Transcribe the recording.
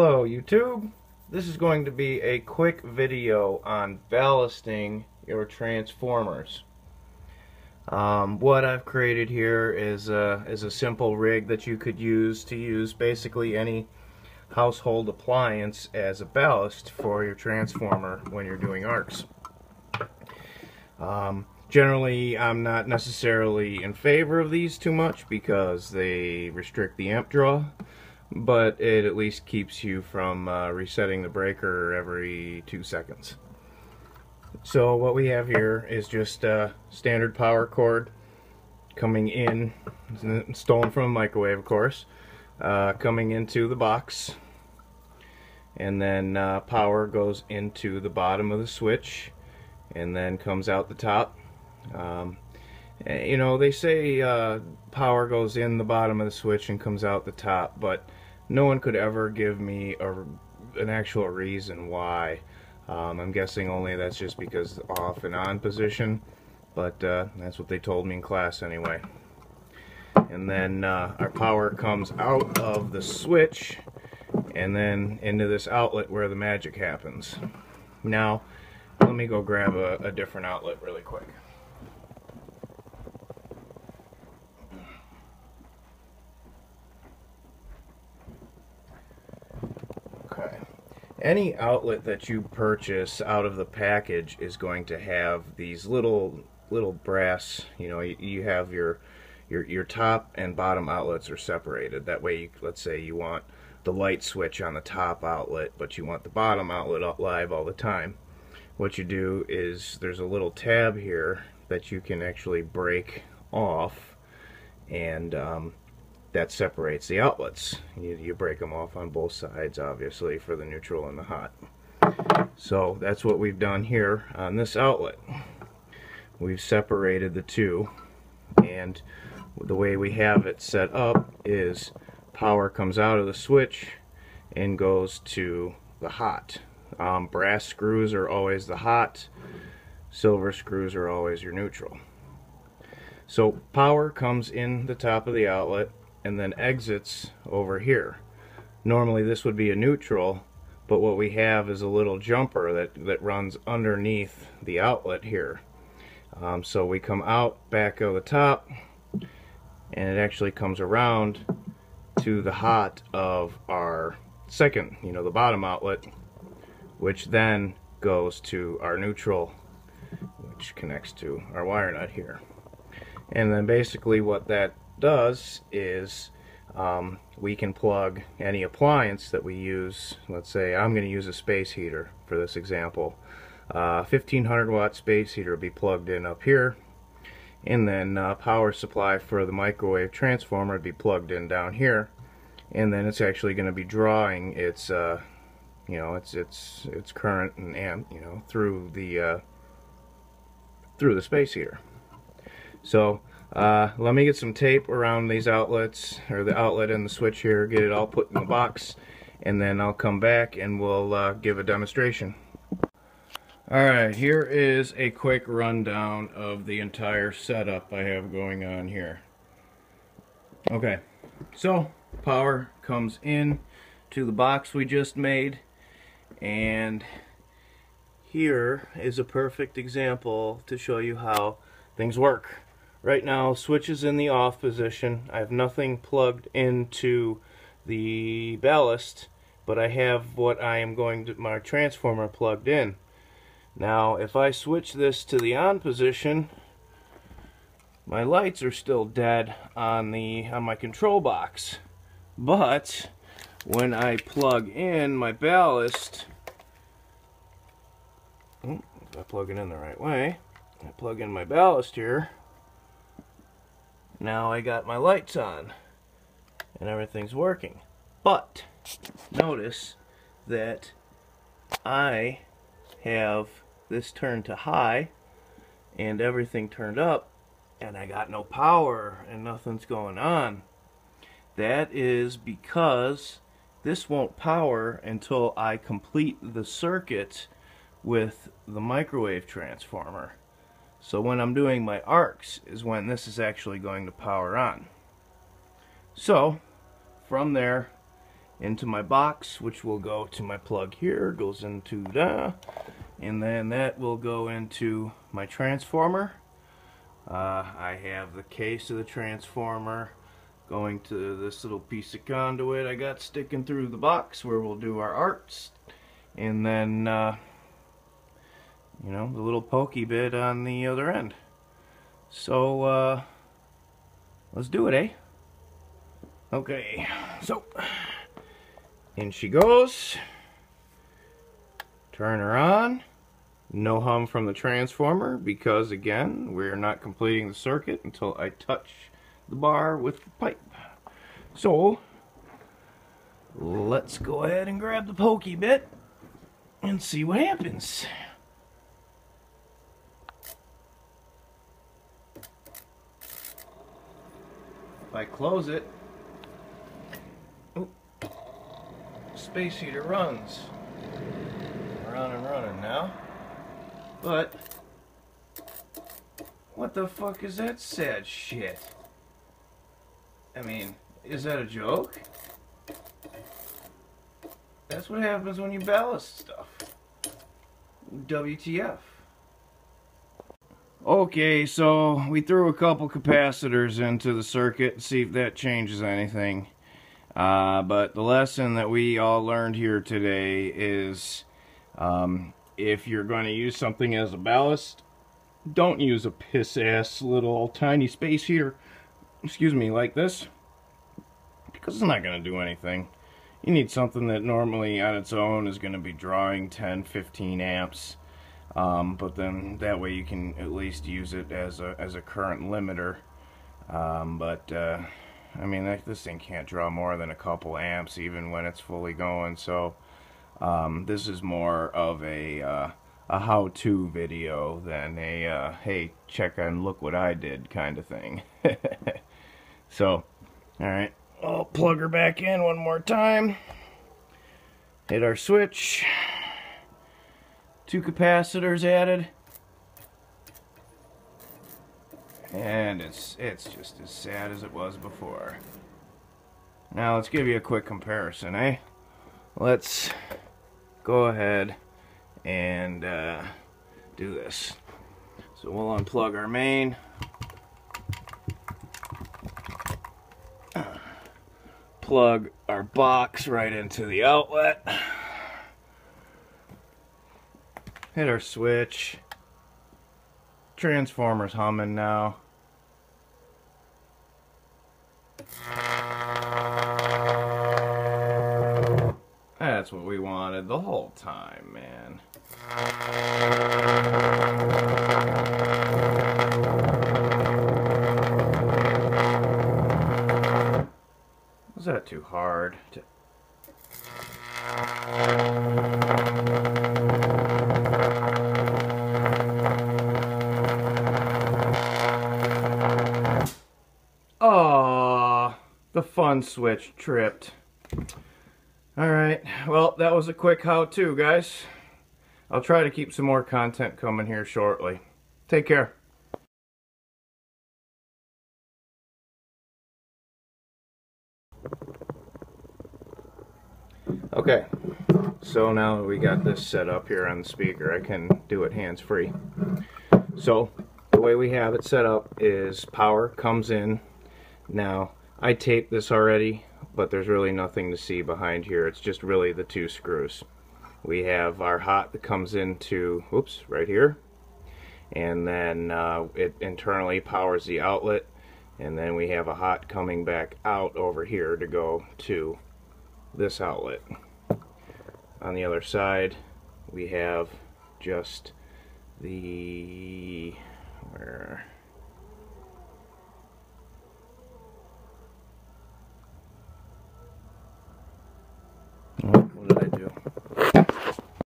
Hello YouTube. This is going to be a quick video on ballasting your transformers. Um, what I've created here is a, is a simple rig that you could use to use basically any household appliance as a ballast for your transformer when you're doing arcs. Um, generally, I'm not necessarily in favor of these too much because they restrict the amp draw but it at least keeps you from uh, resetting the breaker every two seconds. So what we have here is just a standard power cord coming in, stolen from a microwave of course, uh, coming into the box and then uh, power goes into the bottom of the switch and then comes out the top. Um, eh, you know, they say uh, power goes in the bottom of the switch and comes out the top, but no one could ever give me a, an actual reason why. Um, I'm guessing only that's just because off and on position, but uh, that's what they told me in class anyway. And then uh, our power comes out of the switch and then into this outlet where the magic happens. Now, let me go grab a, a different outlet really quick. Any outlet that you purchase out of the package is going to have these little little brass you know you, you have your your your top and bottom outlets are separated. That way you, let's say you want the light switch on the top outlet but you want the bottom outlet live all the time. What you do is there's a little tab here that you can actually break off and um, that separates the outlets. You, you break them off on both sides, obviously, for the neutral and the hot. So that's what we've done here on this outlet. We've separated the two, and the way we have it set up is power comes out of the switch and goes to the hot. Um, brass screws are always the hot, silver screws are always your neutral. So power comes in the top of the outlet and then exits over here. Normally this would be a neutral, but what we have is a little jumper that, that runs underneath the outlet here. Um, so we come out back of the top, and it actually comes around to the hot of our second, you know, the bottom outlet, which then goes to our neutral, which connects to our wire nut here. And then basically what that does is um, we can plug any appliance that we use. Let's say I'm going to use a space heater for this example. Uh, 1500 watt space heater will be plugged in up here and then uh, power supply for the microwave transformer would be plugged in down here and then it's actually going to be drawing its uh, you know its its its current and amp you know through the uh, through the space heater so uh, let me get some tape around these outlets, or the outlet and the switch here, get it all put in the box, and then I'll come back and we'll uh, give a demonstration. Alright, here is a quick rundown of the entire setup I have going on here. Okay, so power comes in to the box we just made, and here is a perfect example to show you how things work. Right now, switch is in the off position. I have nothing plugged into the ballast, but I have what I am going to, my transformer plugged in. Now, if I switch this to the on position, my lights are still dead on the on my control box. But when I plug in my ballast, oh, if I plug it in the right way, I plug in my ballast here, now I got my lights on and everything's working. But notice that I have this turned to high and everything turned up and I got no power and nothing's going on. That is because this won't power until I complete the circuit with the microwave transformer. So when I'm doing my arcs is when this is actually going to power on. So from there into my box, which will go to my plug here, goes into that, and then that will go into my transformer. Uh, I have the case of the transformer going to this little piece of conduit I got sticking through the box where we'll do our arcs, and then uh, you know the little pokey bit on the other end. So uh, let's do it, eh? Okay, so in she goes. Turn her on. No hum from the transformer because again, we're not completing the circuit until I touch the bar with the pipe. So, let's go ahead and grab the pokey bit and see what happens. If I close it, space heater runs. Running, running now. But, what the fuck is that sad shit? I mean, is that a joke? That's what happens when you ballast stuff. WTF. Okay, so we threw a couple capacitors into the circuit see if that changes anything. Uh, but the lesson that we all learned here today is um, if you're going to use something as a ballast, don't use a piss-ass little tiny space heater, excuse me, like this, because it's not going to do anything. You need something that normally on its own is going to be drawing 10, 15 amps, um, but then that way you can at least use it as a, as a current limiter. Um, but uh, I mean, this thing can't draw more than a couple amps even when it's fully going. So um, this is more of a, uh, a how-to video than a, uh, hey, check and look what I did kind of thing. so, alright, I'll plug her back in one more time. Hit our switch. Two capacitors added. And it's, it's just as sad as it was before. Now let's give you a quick comparison, eh? Let's go ahead and uh, do this. So we'll unplug our main. Plug our box right into the outlet. Hit our switch. Transformer's humming now. That's what we wanted the whole time, man. Was that too hard? To the fun switch tripped. Alright, well, that was a quick how-to, guys. I'll try to keep some more content coming here shortly. Take care. Okay, so now we got this set up here on the speaker, I can do it hands-free. So, the way we have it set up is power comes in. Now, I taped this already, but there's really nothing to see behind here. It's just really the two screws. We have our hot that comes into, oops, right here. And then uh, it internally powers the outlet. And then we have a hot coming back out over here to go to this outlet. On the other side, we have just the